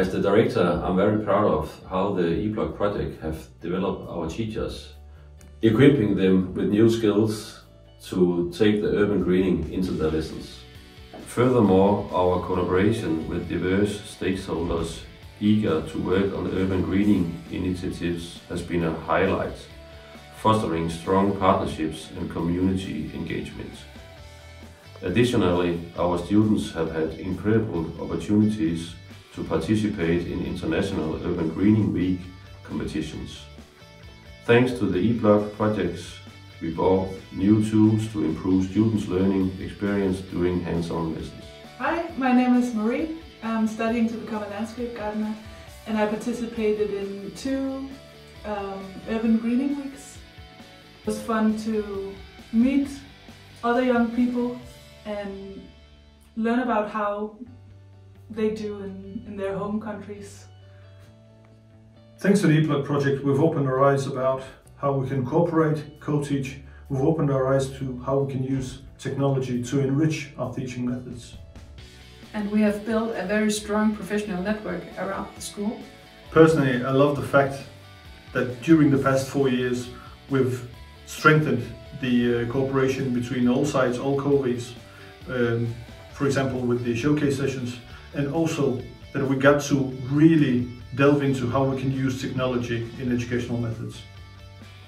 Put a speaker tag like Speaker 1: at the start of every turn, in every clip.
Speaker 1: As the director, I'm very proud of how the EPUG project have developed our teachers, equipping them with new skills to take the urban greening into their lessons. Furthermore, our collaboration with diverse stakeholders eager to work on urban greening initiatives has been a highlight, fostering strong partnerships and community engagement. Additionally, our students have had incredible opportunities to participate in International Urban Greening Week competitions. Thanks to the EPUG projects, we bought new tools to improve students' learning experience during hands-on lessons.
Speaker 2: Hi, my name is Marie. I'm studying to become a landscape gardener and I participated in two um, urban greening weeks. It was fun to meet other young people and learn about how they do in, in their home countries.
Speaker 3: Thanks to the EPUG project, we've opened our eyes about how we can cooperate, co-teach. We've opened our eyes to how we can use technology to enrich our teaching methods.
Speaker 4: And we have built a very strong professional network around the school.
Speaker 3: Personally, I love the fact that during the past four years, we've strengthened the uh, cooperation between all sides, all COVEs, um, for example, with the showcase sessions, and also that we got to really delve into how we can use technology in educational methods.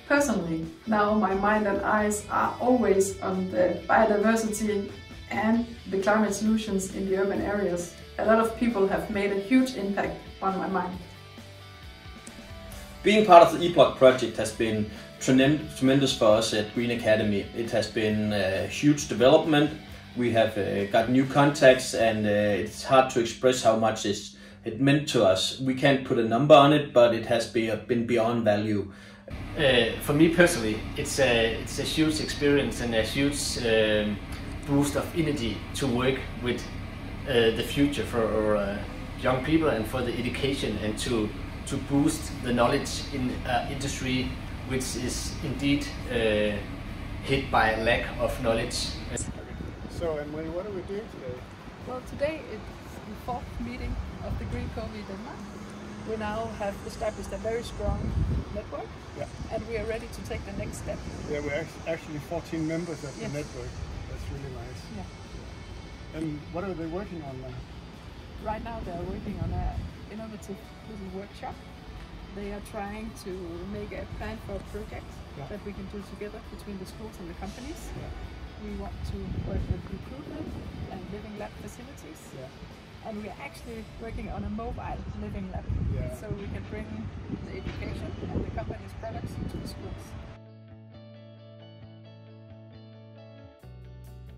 Speaker 4: Personally, now my mind and eyes are always on the biodiversity and the climate solutions in the urban areas. A lot of people have made a huge impact on my mind.
Speaker 5: Being part of the EPUG project has been tremendous for us at Green Academy. It has been a huge development. We have uh, got new contacts and uh, it's hard to express how much it meant to us. We can't put a number on it, but it has been beyond value.
Speaker 6: Uh, for me personally, it's a, it's a huge experience and a huge um, boost of energy to work with uh, the future for uh, young people and for the education and to, to boost the knowledge in uh, industry which is indeed hit by a lack of knowledge.
Speaker 7: So, Emily, what are we doing today?
Speaker 8: Well, today it's the fourth meeting of the Green CoVE Denmark we now have established a very strong network yeah. and we are ready to take the next step.
Speaker 7: Yeah, we're actually 14 members of yes. the network. That's really nice. Yeah. And what are they working on now?
Speaker 8: Right now they are working on an innovative little workshop. They are trying to make a plan for a project yeah. that we can do together between the schools and the companies. We want to work with recruitment and living lab facilities. Yeah and we're actually working on a mobile living lab yeah. so we can bring the education and the company's products to the schools.